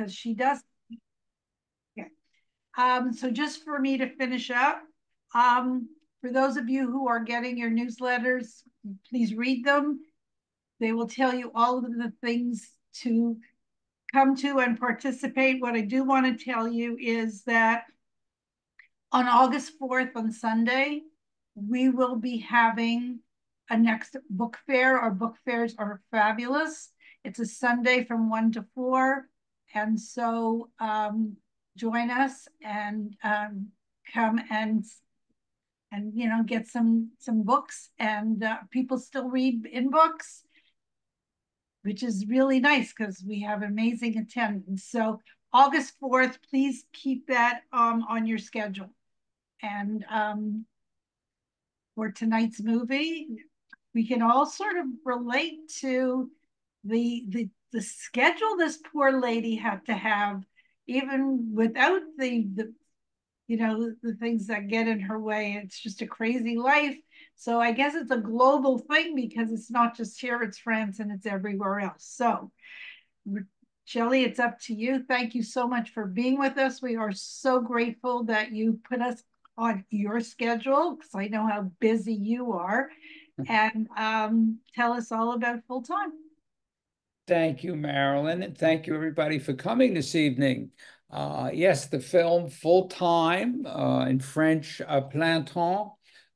because she does. Okay. Um, so just for me to finish up, um, for those of you who are getting your newsletters, please read them. They will tell you all of the things to come to and participate. What I do want to tell you is that on August 4th on Sunday, we will be having a next book fair. Our book fairs are fabulous. It's a Sunday from one to four. And so um, join us and um, come and and you know get some some books and uh, people still read in books which is really nice because we have amazing attendance. So august 4th please keep that um, on your schedule. And um, for tonight's movie we can all sort of relate to the the the schedule this poor lady had to have even without the the you know the things that get in her way it's just a crazy life so i guess it's a global thing because it's not just here it's france and it's everywhere else so Shelley, it's up to you. Thank you so much for being with us. We are so grateful that you put us on your schedule because I know how busy you are. And um, tell us all about full time. Thank you, Marilyn, and thank you everybody for coming this evening. Uh, yes, the film Full Time, uh, in French, uh, Plein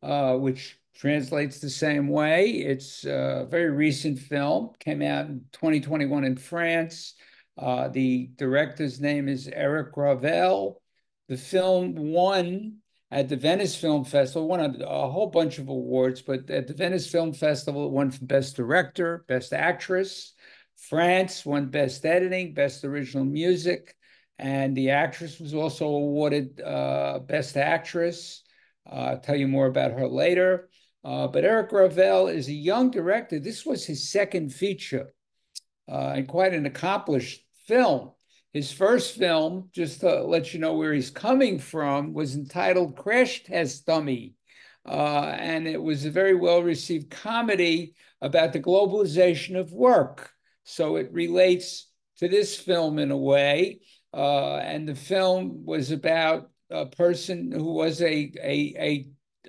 uh, which translates the same way. It's a very recent film, came out in 2021 in France. Uh, the director's name is Eric Gravel. The film won at the Venice Film Festival, won a, a, whole bunch of awards, but at the Venice Film Festival, it won for Best Director, Best Actress, France won Best Editing, Best Original Music, and the actress was also awarded uh, Best Actress. Uh, I'll tell you more about her later. Uh, but Eric Gravel is a young director. This was his second feature uh, and quite an accomplished film. His first film, just to let you know where he's coming from, was entitled Crash Test Dummy. Uh, and it was a very well received comedy about the globalization of work. So it relates to this film in a way. Uh, and the film was about a person who was a, a, a,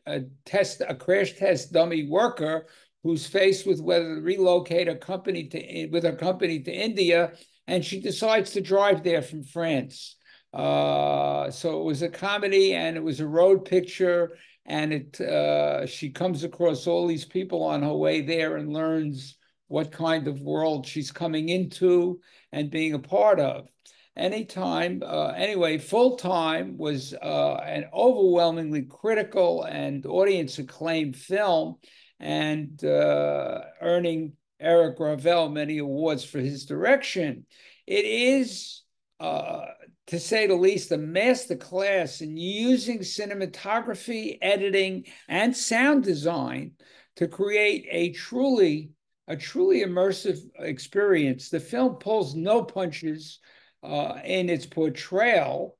a test, a crash test dummy worker who's faced with whether to relocate a company to with a company to India, and she decides to drive there from France. Uh, so it was a comedy and it was a road picture, and it uh, she comes across all these people on her way there and learns what kind of world she's coming into and being a part of. Anytime, uh, anyway, Full Time was uh, an overwhelmingly critical and audience acclaimed film and uh, earning Eric Gravel many awards for his direction. It is, uh, to say the least, a master class in using cinematography, editing, and sound design to create a truly a truly immersive experience. The film pulls no punches uh, in its portrayal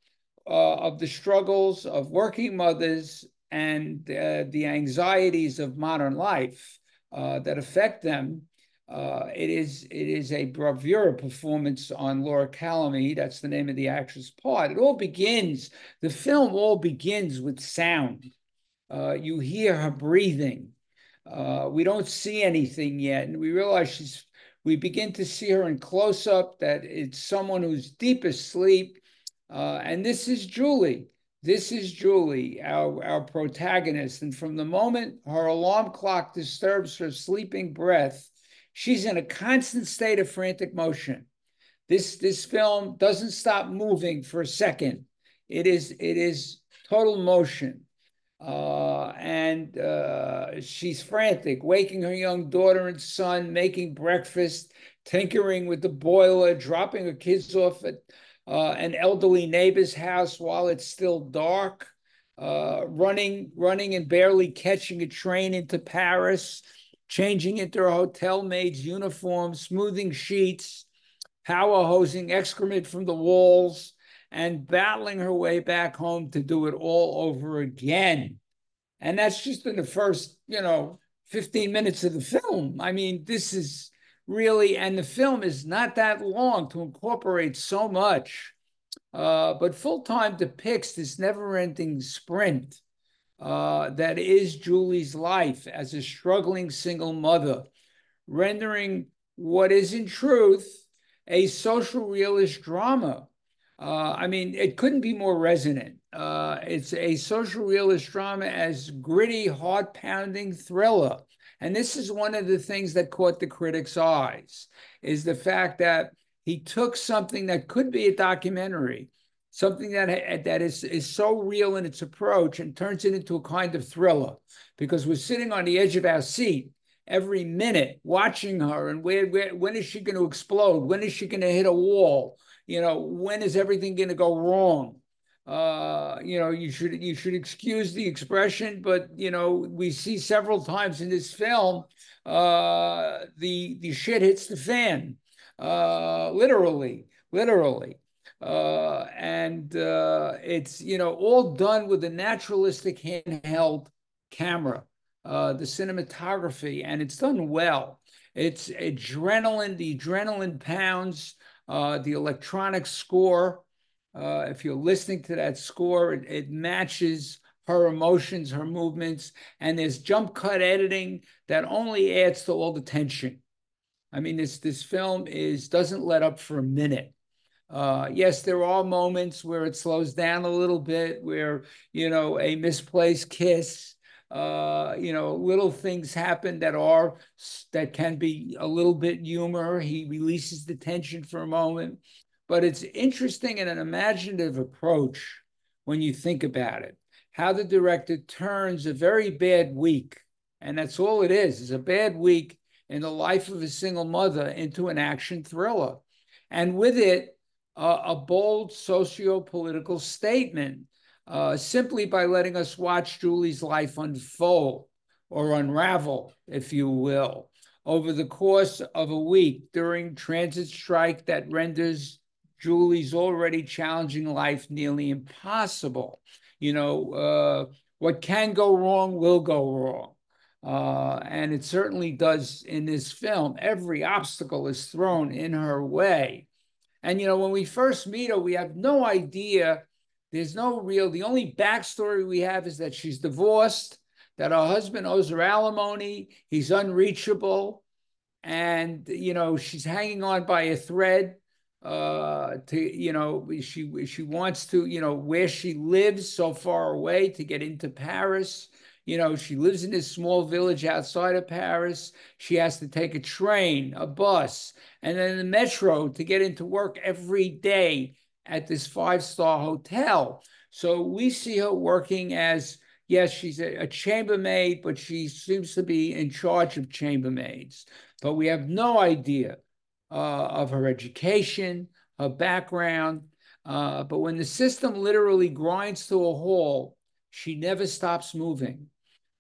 uh, of the struggles of working mothers and uh, the anxieties of modern life uh, that affect them. Uh, it is it is a bravura performance on Laura Calamy. That's the name of the actress part. It all begins. The film all begins with sound. Uh, you hear her breathing. Uh, we don't see anything yet, and we realize she's. We begin to see her in close up that it's someone who's deep asleep, uh, and this is Julie. This is Julie, our, our protagonist. And from the moment her alarm clock disturbs her sleeping breath, she's in a constant state of frantic motion. This, this film doesn't stop moving for a second. It is, it is total motion. Uh, and uh, she's frantic, waking her young daughter and son, making breakfast, tinkering with the boiler, dropping her kids off at uh, an elderly neighbor's house while it's still dark, uh, running, running and barely catching a train into Paris, changing into her hotel maid's uniform, smoothing sheets, power hosing excrement from the walls, and battling her way back home to do it all over again. And that's just in the first, you know, 15 minutes of the film. I mean, this is really, and the film is not that long to incorporate so much. Uh, but full time depicts this never ending sprint uh, that is Julie's life as a struggling single mother, rendering what is in truth a social realist drama. Uh, I mean, it couldn't be more resonant. Uh, it's a social realist drama as gritty, heart pounding thriller. And this is one of the things that caught the critics' eyes is the fact that he took something that could be a documentary, something that that is is so real in its approach, and turns it into a kind of thriller, because we're sitting on the edge of our seat every minute watching her, and where, where when is she going to explode? When is she going to hit a wall? You know, when is everything going to go wrong? uh, you know, you should you should excuse the expression, but you know, we see several times in this film uh, the the shit hits the fan, uh, literally, literally, uh, and uh, it's you know all done with a naturalistic handheld camera, uh, the cinematography, and it's done well. It's adrenaline, the adrenaline pounds, uh, the electronic score. Uh, if you're listening to that score, it, it, matches her emotions, her movements, and there's jump cut editing that only adds to all the tension. I mean, this this film is doesn't let up for a minute. Uh, yes, there are moments where it slows down a little bit, where you know a misplaced kiss, uh, you know, little things happen that are that can be a little bit humor. He releases the tension for a moment, but it's interesting in an imaginative approach when you think about it, how the director turns a very bad week, and that's all it is, is a bad week in the life of a single mother into an action thriller. And with it, uh, a bold socio-political statement, uh, simply by letting us watch Julie's life unfold or unravel, if you will, over the course of a week during transit strike that renders Julie's already challenging life nearly impossible. You know, uh, what can go wrong will go wrong. Uh, and it certainly does in this film. Every obstacle is thrown in her way. And, you know, when we first meet her, we have no idea. There's no real, the only backstory we have is that she's divorced, that her husband owes her alimony, he's unreachable, and, you know, she's hanging on by a thread uh, to you know she she wants to you know where she lives so far away to get into Paris. You know she lives in this small village outside of Paris. She has to take a train, a bus, and then the metro to get into work every day at this five star hotel. So we see her working as yes, she's a, a chambermaid, but she seems to be in charge of chambermaids. But we have no idea uh, of her education, her background. Uh, but when the system literally grinds to a halt, she never stops moving.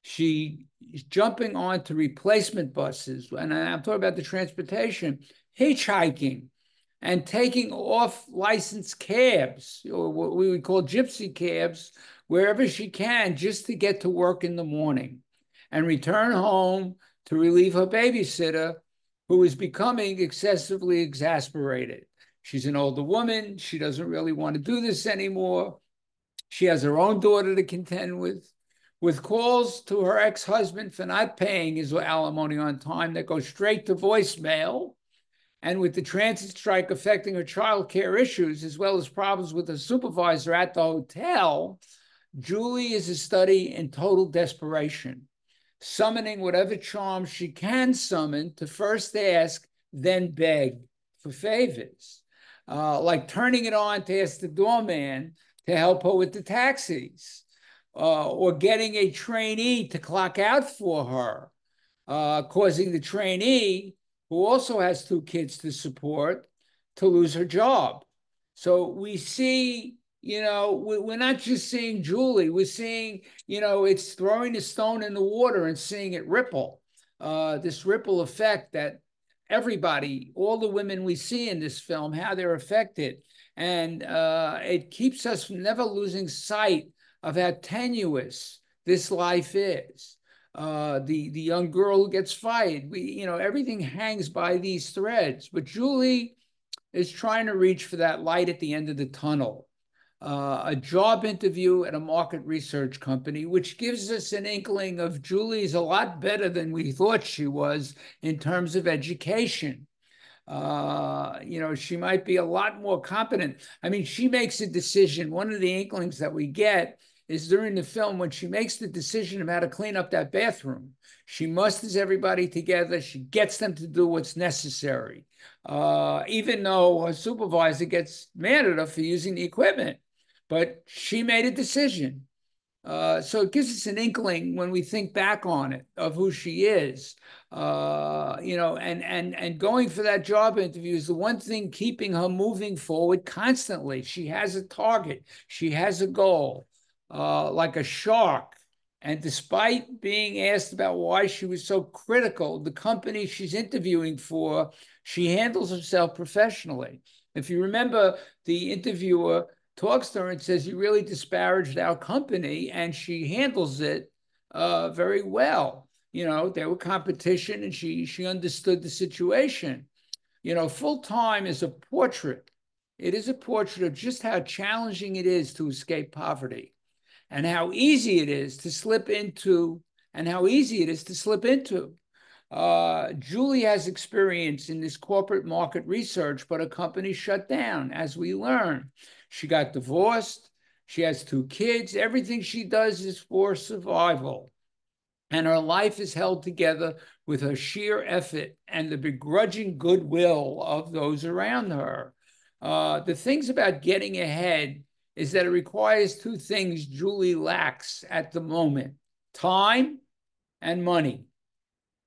She is jumping onto replacement buses, and I'm talking about the transportation, hitchhiking, and taking off licensed cabs, or what we would call gypsy cabs, wherever she can, just to get to work in the morning and return home to relieve her babysitter who is becoming excessively exasperated. She's an older woman. She doesn't really want to do this anymore. She has her own daughter to contend with, with calls to her ex husband for not paying his alimony on time that go straight to voicemail. And with the transit strike affecting her child care issues, as well as problems with her supervisor at the hotel, Julie is a study in total desperation summoning whatever charm she can summon to first ask, then beg for favors. Uh, like turning it on to ask the doorman to help her with the taxis, uh, or getting a trainee to clock out for her, uh, causing the trainee, who also has two kids to support, to lose her job. So we see you know, we're not just seeing Julie, we're seeing, you know, it's throwing a stone in the water and seeing it ripple. Uh, this ripple effect that everybody, all the women we see in this film, how they're affected. And uh, it keeps us from never losing sight of how tenuous this life is. Uh, the the young girl who gets fired. We, you know, everything hangs by these threads. But Julie is trying to reach for that light at the end of the tunnel. Uh, a job interview at a market research company, which gives us an inkling of Julie's a lot better than we thought she was in terms of education. Uh, you know, she might be a lot more competent. I mean, she makes a decision. One of the inklings that we get is during the film when she makes the decision of how to clean up that bathroom. She musters everybody together. She gets them to do what's necessary, uh, even though her supervisor gets mad at her for using the equipment. But she made a decision. Uh, so it gives us an inkling when we think back on it of who she is. Uh, you know, and and and going for that job interview is the one thing keeping her moving forward constantly. She has a target. She has a goal uh, like a shark. And despite being asked about why she was so critical, the company she's interviewing for, she handles herself professionally. If you remember, the interviewer talks to her and says, You really disparaged our company, and she handles it uh, very well. You know, there were competition and she she understood the situation. You know, full time is a portrait. It is a portrait of just how challenging it is to escape poverty and how easy it is to slip into, and how easy it is to slip into. Uh, Julie has experience in this corporate market research, but a company shut down, as we learn. She got divorced. She has two kids. Everything she does is for survival. And her life is held together with her sheer effort and the begrudging goodwill of those around her. Uh, the things about getting ahead is that it requires two things Julie lacks at the moment time and money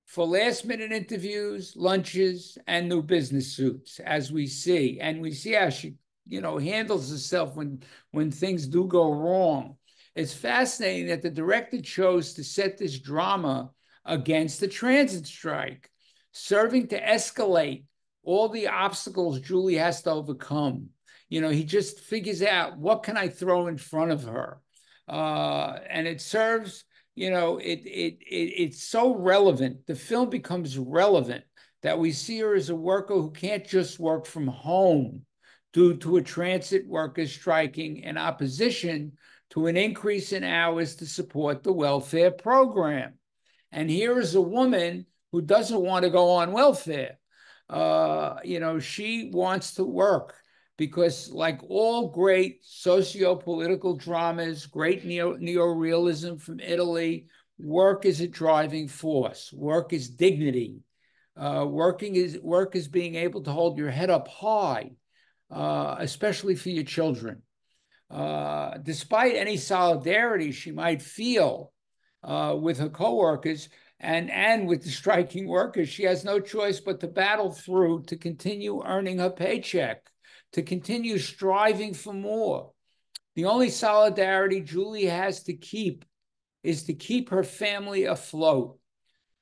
for last minute interviews, lunches, and new business suits, as we see. And we see how she, you know, handles herself when when things do go wrong. It's fascinating that the director chose to set this drama against the transit strike, serving to escalate all the obstacles Julie has to overcome. You know, he just figures out what can I throw in front of her, uh, and it serves. You know, it, it it it's so relevant. The film becomes relevant that we see her as a worker who can't just work from home due to a transit worker striking in opposition to an increase in hours to support the welfare program. And here is a woman who doesn't want to go on welfare. Uh, you know, she wants to work because like all great socio-political dramas, great neo neorealism from Italy, work is a driving force. Work is dignity. Uh, working is work is being able to hold your head up high, uh, especially for your children. Uh, despite any solidarity she might feel uh, with her coworkers and and with the striking workers, she has no choice but to battle through to continue earning her paycheck to continue striving for more. The only solidarity Julie has to keep is to keep her family afloat,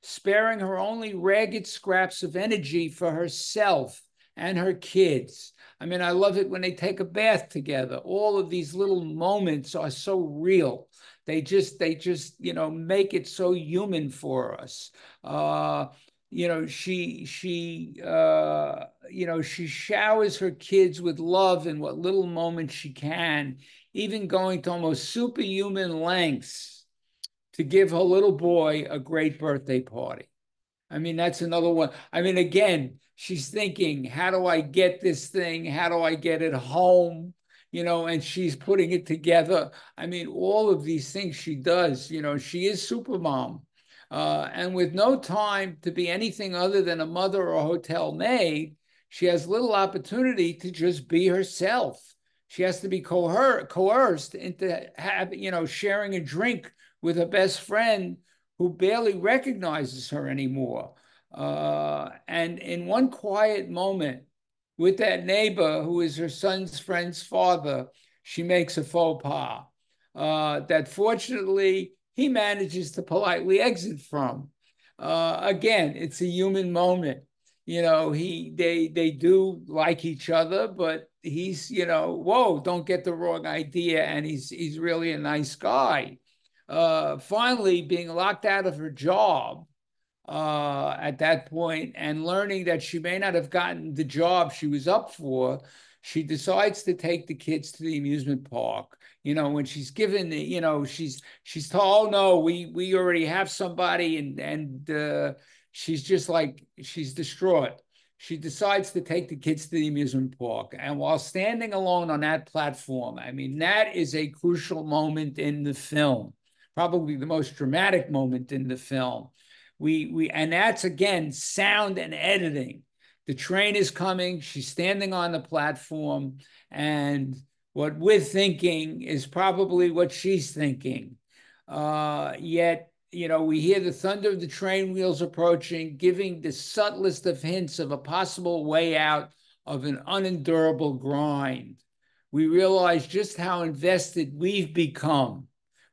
sparing her only ragged scraps of energy for herself and her kids. I mean, I love it when they take a bath together. All of these little moments are so real. They just, they just, you know, make it so human for us. Uh, you know she she uh you know she showers her kids with love in what little moments she can even going to almost superhuman lengths to give her little boy a great birthday party. I mean that's another one. I mean again she's thinking how do i get this thing? How do i get it home? You know and she's putting it together. I mean all of these things she does you know she is super mom uh, and with no time to be anything other than a mother or a hotel maid, she has little opportunity to just be herself. She has to be coer- coerced into have, you know, sharing a drink with her best friend who barely recognizes her anymore. Uh, and in one quiet moment with that neighbor who is her son's friend's father, she makes a faux pas uh, that fortunately he manages to politely exit from. Uh, again, it's a human moment. You know, he they they do like each other, but he's you know, whoa, don't get the wrong idea, and he's he's really a nice guy. uh, finally being locked out of her job uh, at that point and learning that she may not have gotten the job she was up for, she decides to take the kids to the amusement park. You know, when she's given the, you know, she's she's told, oh no, we we already have somebody, and and uh, she's just like she's distraught. She decides to take the kids to the amusement park, and while standing alone on that platform, I mean, that is a crucial moment in the film, probably the most dramatic moment in the film we we and that's again sound and editing. The train is coming. She's standing on the platform, and what we're thinking is probably what she's thinking. Uh, yet, you know, we hear the thunder of the train wheels approaching, giving the subtlest of hints of a possible way out of an unendurable grind. We realize just how invested we've become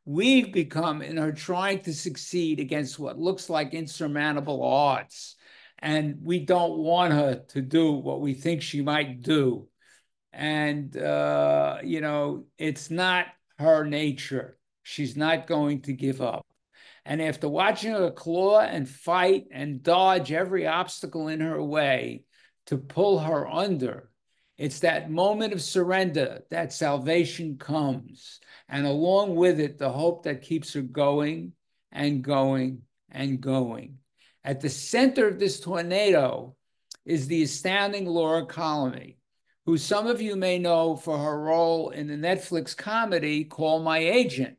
we've become in her trying to succeed against what looks like insurmountable odds. And we don't want her to do what we think she might do. And, uh, you know, it's not her nature. She's not going to give up. And after watching her claw and fight and dodge every obstacle in her way to pull her under, it's that moment of surrender that salvation comes and along with it, the hope that keeps her going and going and going. At the center of this tornado is the astounding Laura Calamy, who some of you may know for her role in the Netflix comedy Call My Agent.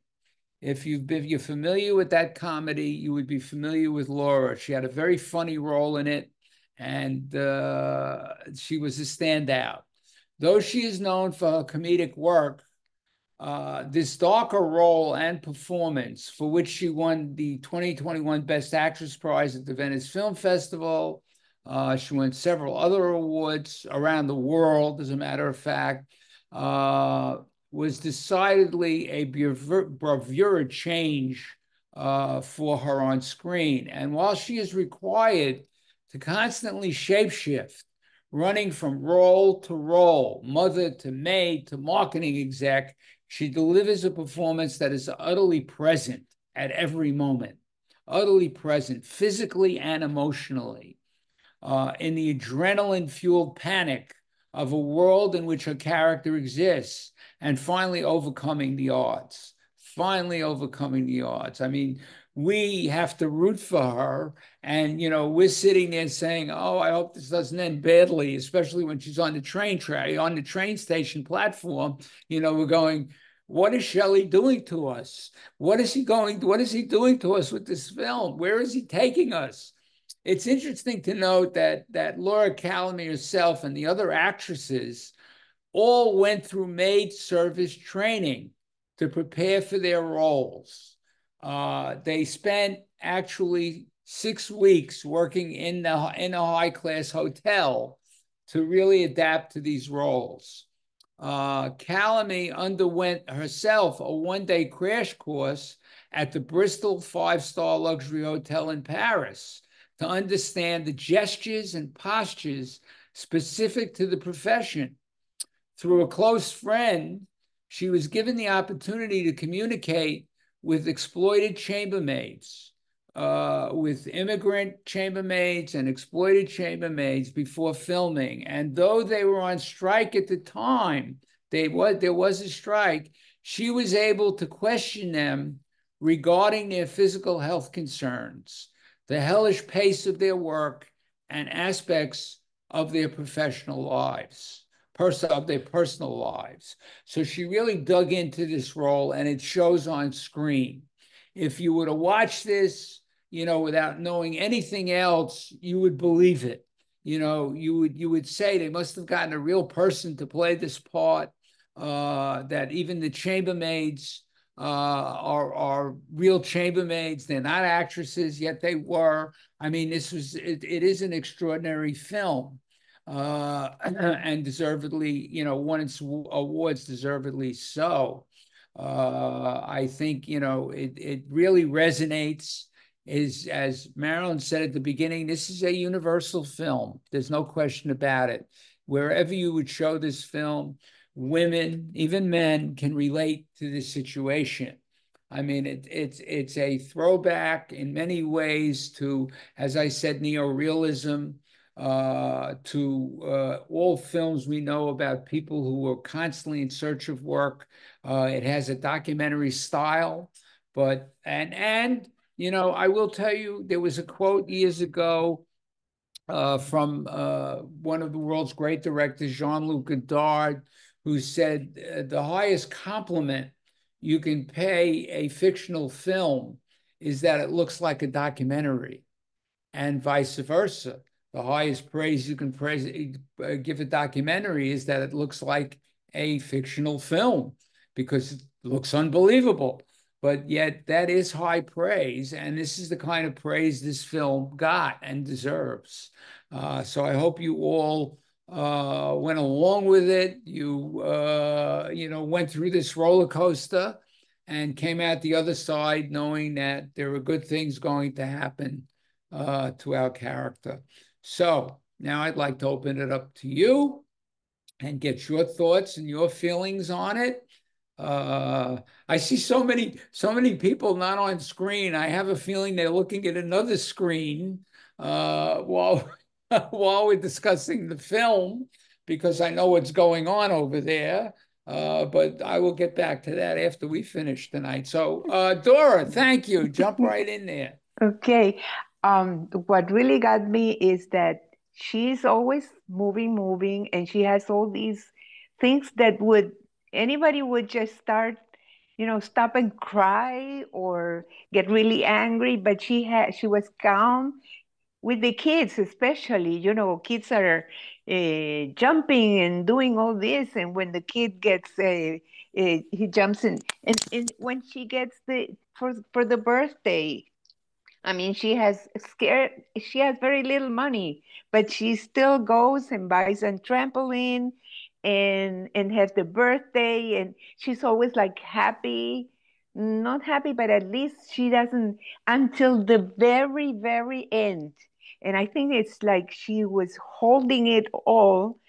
If, you've, if you're familiar with that comedy, you would be familiar with Laura. She had a very funny role in it, and uh, she was a standout. Though she is known for her comedic work, uh, this darker role and performance, for which she won the 2021 Best Actress Prize at the Venice Film Festival. Uh, she won several other awards around the world, as a matter of fact. Uh, was decidedly a bravura change uh, for her on screen. And while she is required to constantly shapeshift, running from role to role, mother to maid to marketing exec, she delivers a performance that is utterly present at every moment, utterly present physically and emotionally, uh, in the adrenaline fueled panic of a world in which her character exists, and finally overcoming the odds. Finally overcoming the odds. I mean, we have to root for her. And, you know, we're sitting there saying, oh, I hope this doesn't end badly, especially when she's on the train track, on the train station platform. You know, we're going, what is Shelley doing to us? What is he going? What is he doing to us with this film? Where is he taking us? It's interesting to note that that Laura Calamy herself and the other actresses all went through maid service training to prepare for their roles. Uh, they spent actually six weeks working in the in a high class hotel to really adapt to these roles uh, Calamy underwent herself a one day crash course at the Bristol five star luxury hotel in Paris to understand the gestures and postures specific to the profession. Through a close friend, she was given the opportunity to communicate with exploited chambermaids uh, with immigrant chambermaids and exploited chambermaids before filming. And though they were on strike at the time, they was there was a strike. She was able to question them regarding their physical health concerns, the hellish pace of their work, and aspects of their professional lives, pers- of their personal lives. So she really dug into this role, and it shows on screen. If you were to watch this you know, without knowing anything else, you would believe it. You know, you would you would say they must have gotten a real person to play this part. Uh, that even the chambermaids uh, are are real chambermaids. They're not actresses, yet they were. I mean, this was it, it is an extraordinary film, uh, and deservedly, you know, won its awards deservedly so. Uh, I think you know it it really resonates is, as Marilyn said at the beginning, this is a universal film. There's no question about it. Wherever you would show this film, women, even men, can relate to this situation. I mean, it, it's it's a throwback in many ways to, as I said, neorealism, uh, to uh, all films we know about people who are constantly in search of work. Uh, it has a documentary style, but and and you know, I will tell you, there was a quote years ago uh, from uh, one of the world's great directors, Jean-Luc Godard, who said uh, the highest compliment you can pay a fictional film is that it looks like a documentary, and vice versa. The highest praise you can praise, uh, give a documentary is that it looks like a fictional film because it looks unbelievable. But yet, that is high praise, and this is the kind of praise this film got and deserves. Uh, so I hope you all uh, went along with it. You, uh, you know, went through this roller coaster and came out the other side knowing that there were good things going to happen uh, to our character. So now I'd like to open it up to you and get your thoughts and your feelings on it. Uh, I see so many, so many people not on screen. I have a feeling they're looking at another screen uh, while while we're discussing the film because I know what's going on over there. Uh, but I will get back to that after we finish tonight. So, uh, Dora, thank you. Jump right in there. Okay. Um, what really got me is that she's always moving, moving, and she has all these things that would anybody would just start, you know, stop and cry or get really angry. But she had she was calm with the kids especially you know kids are uh, jumping and doing all this and when the kid gets uh, uh, he jumps in and, and when she gets the for for the birthday i mean she has scared she has very little money but she still goes and buys a trampoline and and has the birthday and she's always like happy not happy but at least she doesn't until the very very end and I think it's like she was holding it all.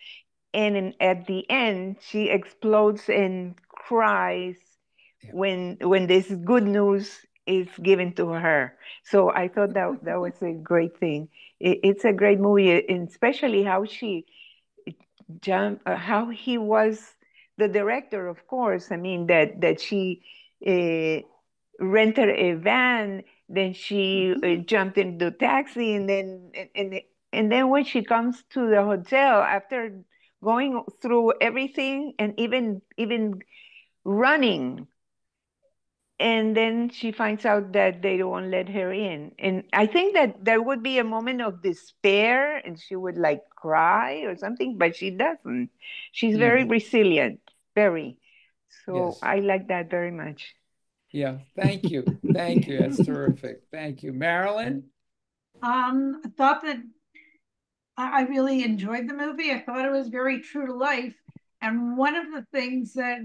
And in, at the end, she explodes and cries yeah. when when this good news is given to her. So I thought that that was a great thing. It, it's a great movie, and especially how she jump, uh, how he was the director. Of course, I mean that that she uh, rented a van then she uh, mm-hmm. jumped into the taxi, and then and, and and then when she comes to the hotel after going through everything and even even running and then she finds out that they don't let her in and i think that there would be a moment of despair and she would like cry or something but she doesn't she's very mm-hmm. resilient very so yes. i like that very much yeah, thank you. Thank you. That's terrific. Thank you. Marilyn? Um, I thought that I really enjoyed the movie. I thought it was very true to life. And one of the things that,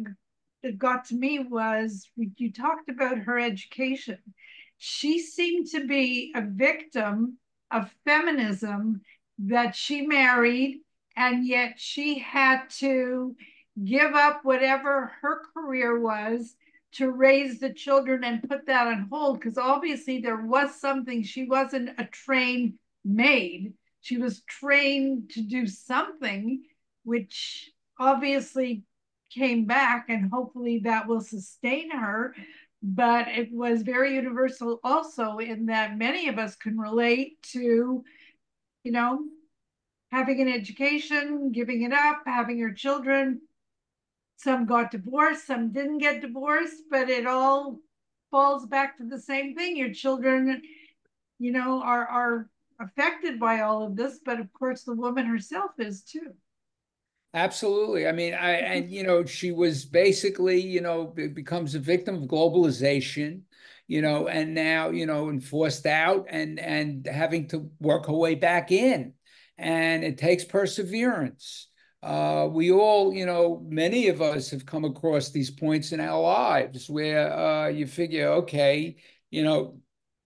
that got to me was you talked about her education. She seemed to be a victim of feminism that she married, and yet she had to give up whatever her career was to raise the children and put that on hold because obviously there was something. She wasn't a trained maid. She was trained to do something which obviously came back and hopefully that will sustain her. But it was very universal also in that many of us can relate to you know having an education giving it up having your children some got divorced, some didn't get divorced, but it all falls back to the same thing. Your children, you know, are are affected by all of this, but of course the woman herself is too. Absolutely. I mean, I and you know, she was basically, you know, becomes a victim of globalization, you know, and now, you know, enforced out and and having to work her way back in. And it takes perseverance uh, we all, you know, many of us have come across these points in our lives where uh, you figure, okay, you know,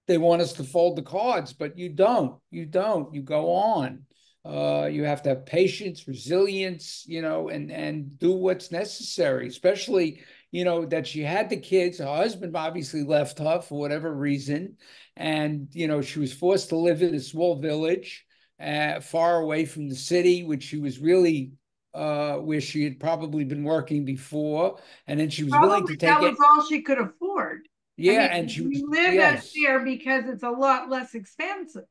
they want us to fold the cards, but you don't. You don't. You go on. Uh, you have to have patience, resilience, you know, and and do what's necessary. Especially, you know, that she had the kids. Her husband obviously left her for whatever reason. And, you know, she was forced to live in a small village uh, far away from the city, which she was really uh, where she had probably been working before, and then she was Probably willing to take that it. was all she could afford. Yeah, I mean, and she we was live yes. out there because it's a lot less expensive.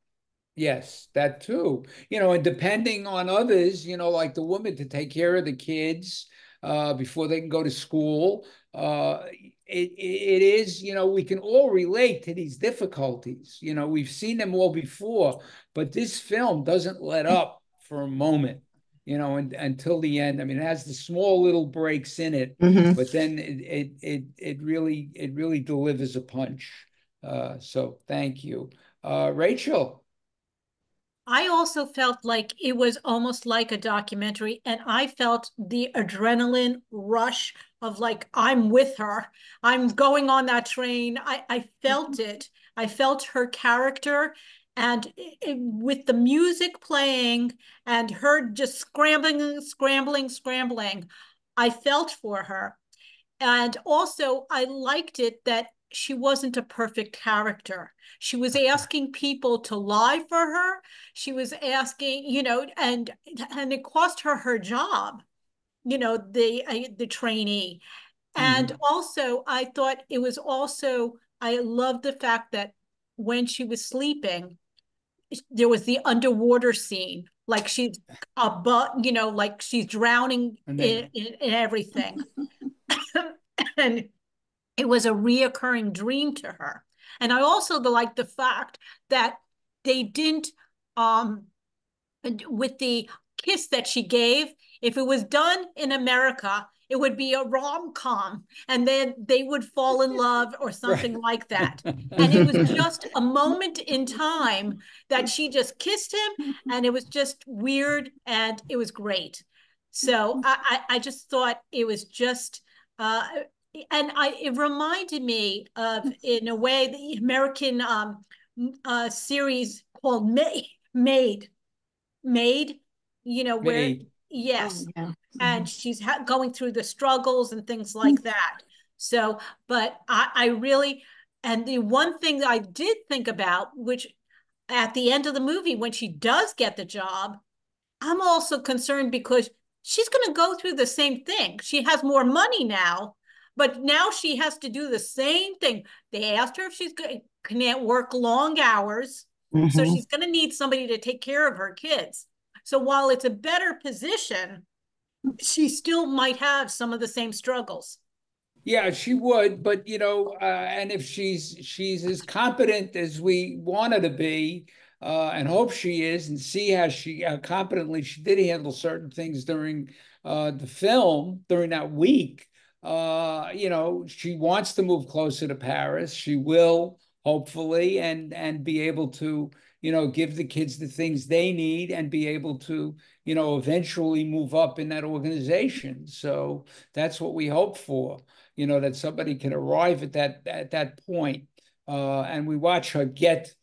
Yes, that too. You know, and depending on others, you know, like the woman to take care of the kids uh, before they can go to school. Uh, it, it is, you know, we can all relate to these difficulties. You know, we've seen them all before, but this film doesn't let up for a moment, you know, and, until the end. I mean, it has the small little breaks in it, Mhm. but then it it it, it really it really delivers a punch. Uh, so thank you, uh, Rachel. I also felt like it was almost like a documentary, and I felt the adrenaline rush of like, I'm with her. I'm going on that train. I, I felt it. I felt her character. And it, it- with the music playing and her just scrambling, scrambling, scrambling, I felt for her. And also, I liked it that she wasn't a perfect character. She was asking people to lie for her. She was asking, you know, and and it cost her her job. You know, the uh, the trainee. And also, I thought it was also I loved the fact that when she was sleeping, there was the underwater scene, like she's above, you know, like she's drowning in, in, in everything. and it was a reoccurring dream to her. And I also like the fact that they didn't um with the kiss that she gave, if it was done in America, it would be a rom-com and then they would fall in love or something like that. And it was just a moment in time that she just kissed him and it was just weird and it was great. So I, I, I just thought it was just uh, and I it reminded me of in a way the American um uh series called May Made Made you know where. Yes Oh, yeah. and she's ha- going through the struggles and things like that so but I I really and the one thing that I did think about which at the end of the movie when she does get the job I'm also concerned because she's going to go through the same thing. She has more money now, but now she has to do the same thing. They asked her if she's going can work long hours, so Mhm. she's going to need somebody to take care of her kids. So while it's a better position, she still might have some of the same struggles. Yeah, she would, but you know, uh, and if she's she's as competent as we want her to be, uh, and hope she is, and see how she how competently she did handle certain things during uh, the film during that week. Uh, you know, she wants to move closer to Paris. She will hopefully, and and be able to you know give the kids the things they need, and be able to you know eventually move up in that organization. So that's what we hope for you know, that somebody can arrive at that at that point, uh, and we watch her get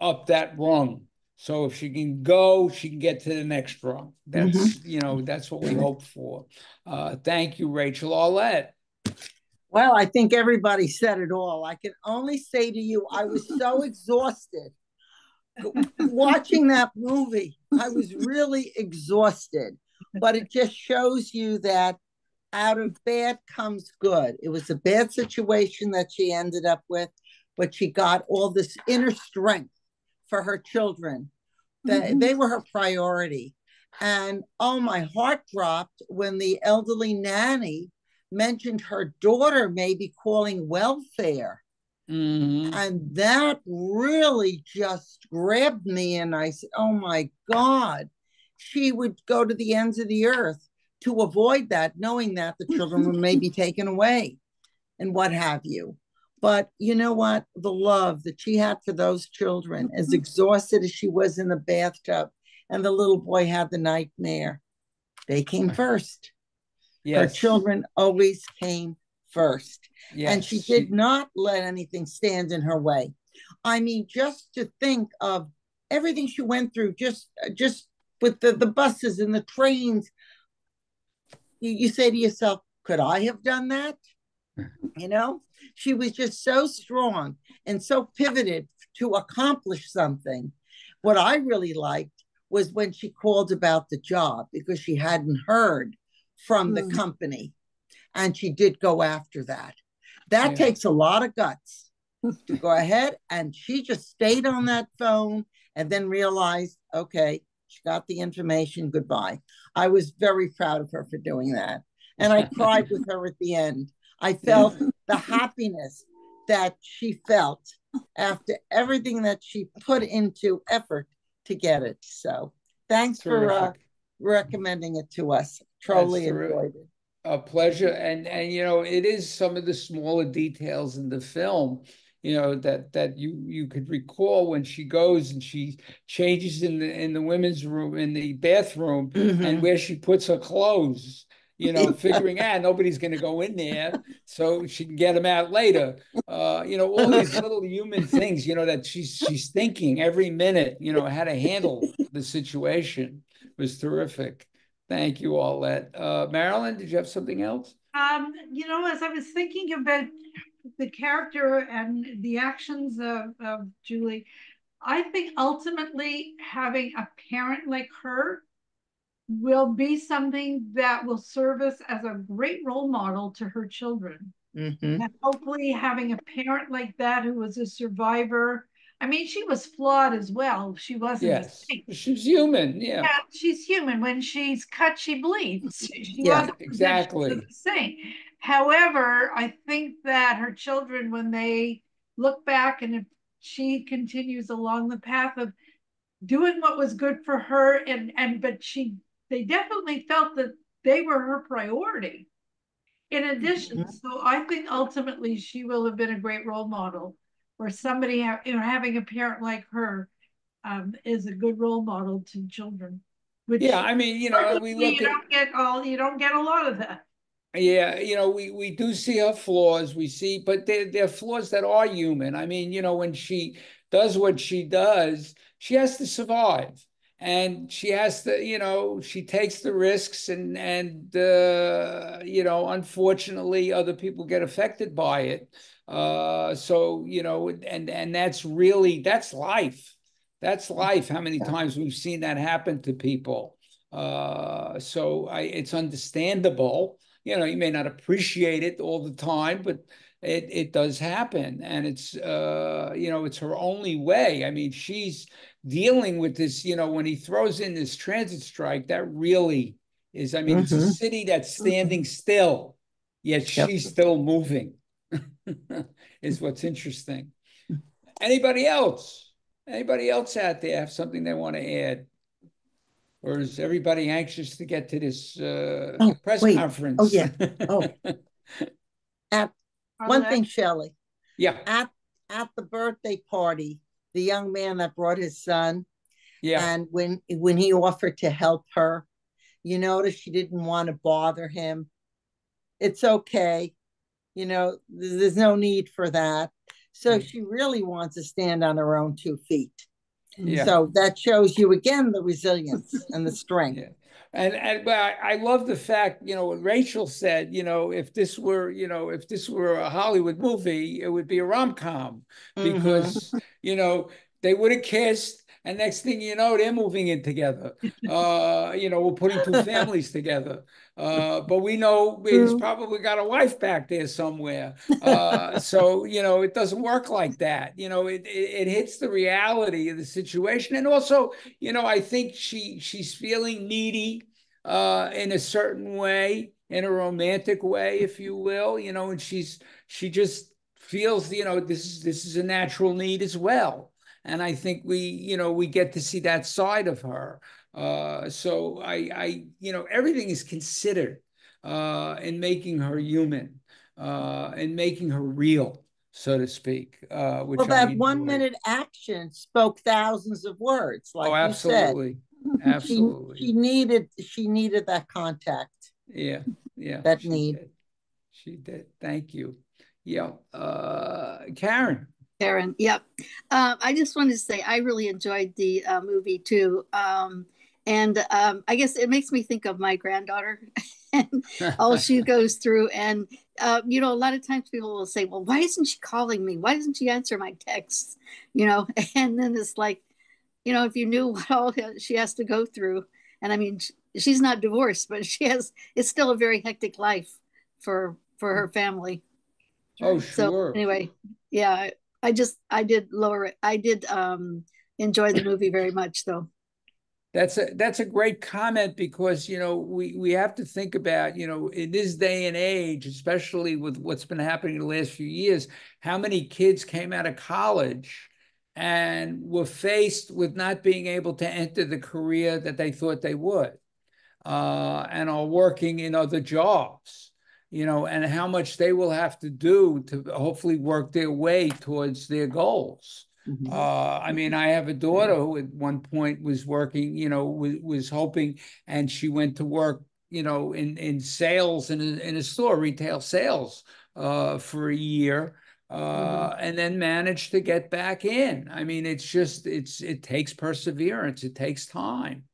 up that rung. So if she can go, she can get to the next rung. That's you know, that's what we hope for. Uh, thank you, Rachel Arlette. Well, I think everybody said it all. I can only say to you, I was so exhausted watching that movie. I was really exhausted, but it just shows you that out of bad comes good. It was a bad situation that she ended up with, but she got all this inner strength for her children. That mm-hmm. they were her priority. And oh, my heart dropped when the elderly nanny mentioned her daughter may be calling welfare. Mhm. And that really just grabbed me. And I said, Oh my God, she would go to the ends of the earth to avoid that, knowing that the children were maybe taken away and what have you. But you know what? The love that she had for those children, as exhausted as she was in the bathtub, and the little boy had the nightmare, they came first. Her children always came first and she Yes. did not let anything stand in her way. I mean, just to think of everything she went through, just just with the, the buses and the trains, you, you say to yourself, could I have done that? You know, she was just so strong and so pivoted to accomplish something. What I really liked was when she called about the job because she hadn't heard from the Mm. company and she did go after that. That Yeah. takes a lot of guts to go ahead and she just stayed on that phone and then realized, okay, she got the information, goodbye. I was very proud of her for doing that. And I cried with her at the end. I felt the happiness that she felt after everything that she put into effort to get it. So thanks for uh, recommending it to us. Truly enjoyed it. A pleasure. And and you know, it is some of the smaller details in the film, you know, that that you you could recall when she goes and she changes in the in the women's room in the bathroom Mm-hmm. and where she puts her clothes, you know, figuring out nobody's going to go in there, so she can get them out later. Uh, you know, all these little human things, you know, that she's she's thinking every minute, you know, how to handle the situation was terrific. Thank you, Arlette. Uh, Marilyn, did you have something else? Um, you know, as I was thinking about the character and the actions of, of Julie, I think ultimately having a parent like her will be something that will serve us as a great role model to her children. Mhm. And hopefully having a parent like that who was a survivor. I mean, she was flawed as well. She wasn't Yes, she's human. Yeah, Yeah, she's human. When she's cut, she bleeds. She Yeah, wasn't perfect, she exactly. a saint. However, I think that her children, when they look back and if she continues along the path of doing what was good for her, and and but she, they definitely felt that they were her priority. In addition, Mhm. so I think ultimately she will have been a great role model, or somebody you know having a parent like her um, is a good role model to children. Which yeah. I mean, you know, we look you at don't get all, you don't get a lot of that. Yeah, you know, we we do see her flaws. We see, but they're they're flaws that are human. I mean, you know, when she does what she does, she has to survive, and she has to, you know, she takes the risks, and and uh, you know, unfortunately, other people get affected by it. Uh, so you know, and and that's really that's life. That's life. How many times we've seen that happen to people? Uh, so I, it's understandable you know, you may not appreciate it all the time, but it it does happen, and it's uh, you know, it's her only way. I mean, she's dealing with this. You know, when he throws in this transit strike, that really is. I mean, it's a Mhm. city that's standing still, yet Yep. she's still moving. is what's interesting. Anybody else? Anybody else out there have something they want to add? Or is everybody anxious to get to this uh, Oh, press wait. conference? Oh, yeah. Oh. At one Arlette? thing, Shelly, Yeah, at at the birthday party, the young man that brought his son, yeah, and when when he offered to help her, you notice she didn't want to bother him. It's okay, you know. There's no need for that. So Mm. she really wants to stand on her own two feet. yeah. So that shows you again the resilience and the strength. Yeah. And and but I, I love the fact, you know, what Rachel said, you know, if this were, you know, if this were a Hollywood movie, it would be a rom-com Mhm. because, you know, they would have kissed and next thing you know, they're moving in together. Uh, you know, we're putting two families together. Uh, but we know he's probably got a wife back there somewhere. Uh, so you know, it doesn't work like that. You know, it, it it hits the reality of the situation, and also, you know, I think she she's feeling needy uh, in a certain way, in a romantic way, if you will. You know, and she's she just feels, you know, this is this is a natural need as well. And I think we, you know, we get to see that side of her. Uh, so I, I, you know, everything is considered uh, in making her human, uh, and making her real, so to speak. Uh, which Well, I that one enjoy. minute action spoke thousands of words, like oh, you said. absolutely, She, absolutely. she needed she needed that contact. Yeah, yeah. that she need. did. She did. Thank you. Yeah. Uh, Karen. Karen, yep. Um, I just wanted to say I really enjoyed the uh, movie too. Um, and um, I guess it makes me think of my granddaughter. and all she goes through. And, uh, you know, a lot of times people will say, well, why isn't she calling me? Why doesn't she answer my texts? You know, and then it's like, you know, if you knew what all she has to go through, and I mean, she's not divorced, but she has, it's still a very hectic life for, for her family. Oh, sure. So anyway, yeah, I- just, I did lower it. I did, um, enjoy the movie very much though. That's a that's a great comment because you know we we have to think about you know in this day and age, especially with what's been happening in the last few years, how many kids came out of college and were faced with not being able to enter the career that they thought they would, uh, and are working in other jobs, you know, and how much they will have to do to hopefully work their way towards their goals. Mhm. Uh, I mean, I have a daughter who at one point was working, you know, was, was hoping, and she went to work, you know, in, in sales in a, in a store, retail sales, uh, for a year, uh, and then managed to get back in. I mean, it's just, it's, it takes perseverance. It takes time.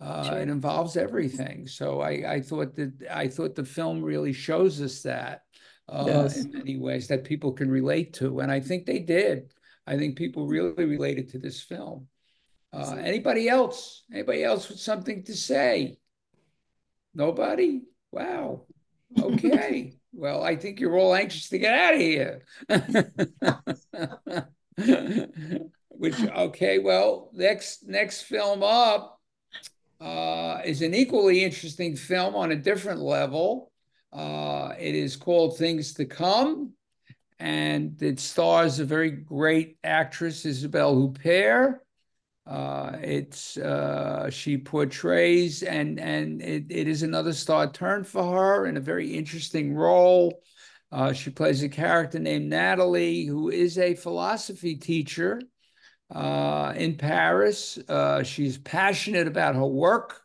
Uh, Sure. it involves everything. So I, I thought that, I thought the film really shows us that, uh, Yes. in many ways that people can relate to. And I think they did. I think people really related to this film. Uh, anybody else? Anybody else with something to say? Nobody? Wow. Okay. Well, I think you're all anxious to get out of here. Which, okay, well, next next film up uh, is an equally interesting film on a different level. Uh, it is called Things to Come and it stars a very great actress, Isabelle Huppert. Uh, it's uh, she portrays and and it, it is another star turn for her in a very interesting role. Uh, she plays a character named Natalie, who is a philosophy teacher uh, in Paris. Uh, she's passionate about her work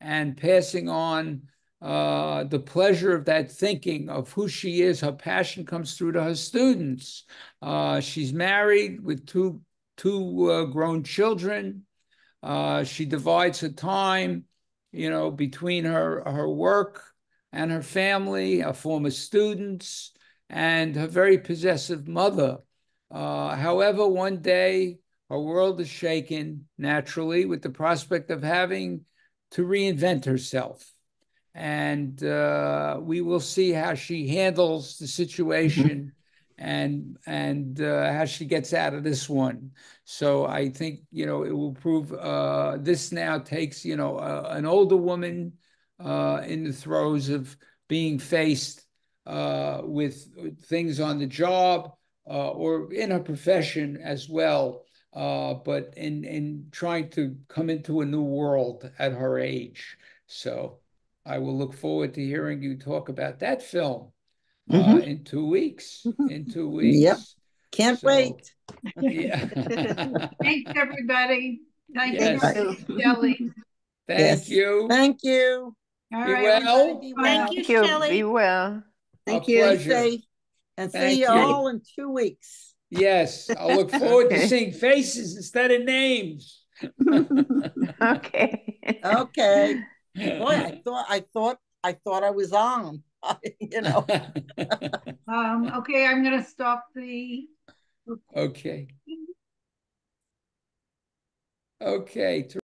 and passing on uh, the pleasure of that thinking of who she is. Her passion comes through to her students. Uh, she's married with two two uh, grown children. She divides her time, you know, between her her work and her family, her former students, and her very possessive mother. Uh, however, one day her world is shaken naturally with the prospect of having to reinvent herself and uh, we will see how she handles the situation and and uh, how she gets out of this one. So I think you know it will prove uh, this now takes you know uh, an older woman uh, in the throes of being faced uh, with things on the job uh, or in her profession as well. Uh, but in in trying to come into a new world at her age. So I will look forward to hearing you talk about that film uh, Mhm. in two weeks. In two weeks. Yep. Can't So- wait. Yeah. Thanks, everybody. Thank Yes. you, Shelly. Thank Yes. you. Thank you. All Be right, well. be Thank well. you, Thank you. Shelly. Be well. Thank A you. Be pleasure. safe. And Thank see you you. all in two weeks. Yes, I look forward to seeing faces instead of names. Okay. Okay. Boy, I thought I thought I thought I was on. you know. Um, okay, I'm gonna stop the Okay. Okay.